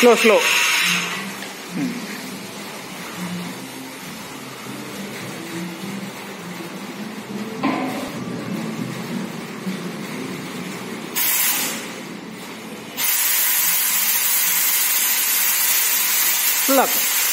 Slow, slow. Look.